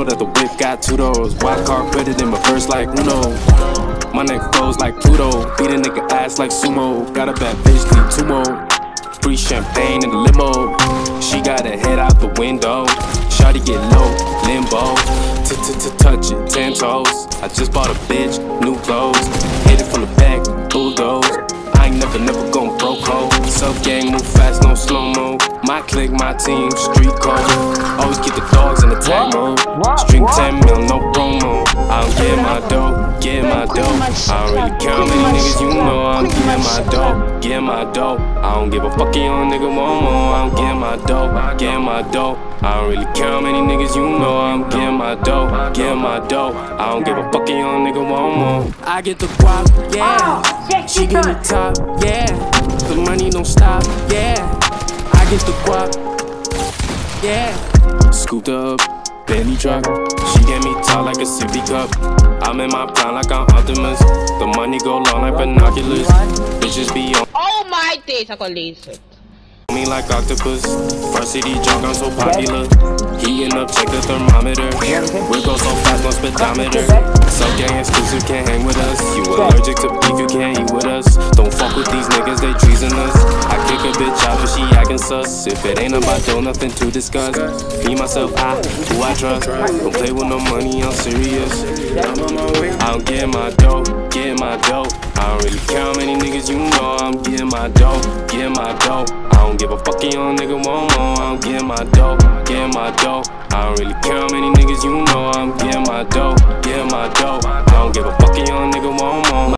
know that the whip got two doors. White car in my verse like Uno. My neck flows like Pluto. Beat a nigga ass like sumo. Got a bad bitch, need two more. Free champagne in the limo. She got her head out the window. Shawty get low, limbo. T -t -t Touch it, ten toes. I just bought a bitch, new clothes. Hit it from the back, bulldoze. I ain't never, never gon' broke hoe. Self gang, move fast, no slow mo. My clique, my team, street code. Always keep the dogs in attack mode. String 10 mil, no promo. I don't get my dough, get my dough. I don't really care how many niggas you know. I'm getting my dough, get my dough. I don't give a fuck you on nigga one more. I'm getting my dough, get my dough. I don't really care how many niggas you know. I'm getting my dough, getting my dough. I don't give a fuck you on nigga one more. I get the guap, yeah. She get the top, yeah. The money don't stop, yeah. I the guap, yeah. Scooped up, Bentley truck. She get me tall like a sippy cup. I'm in my prime like I'm Optimus. The money go long like binoculars. Bitches be on Oh my days, I got laser. me like octopus. Varsity junk, I'm so popular. Heating up, check the thermometer. We go so fast, no speedometer. So gang exclusive, can't hang with us. You allergic to beef, you can't eat with us. Don't fuck with these niggas, they treasonous. I kick a bitch out if she looking sus. If it ain't about dough, nothing to discuss. Me, myself, I, who I trust. Don't play with no money, I'm serious. I'm getting my dough, getting my dough. I don't really care how many niggas you know. I'm getting my dough, getting my dough. I don't give a fuck, if your nigga want more. I'm getting my dough, getting my dough. I don't really care how many niggas you know. I'm getting my dough, getting my dough. I don't give a fuck, if your nigga want more.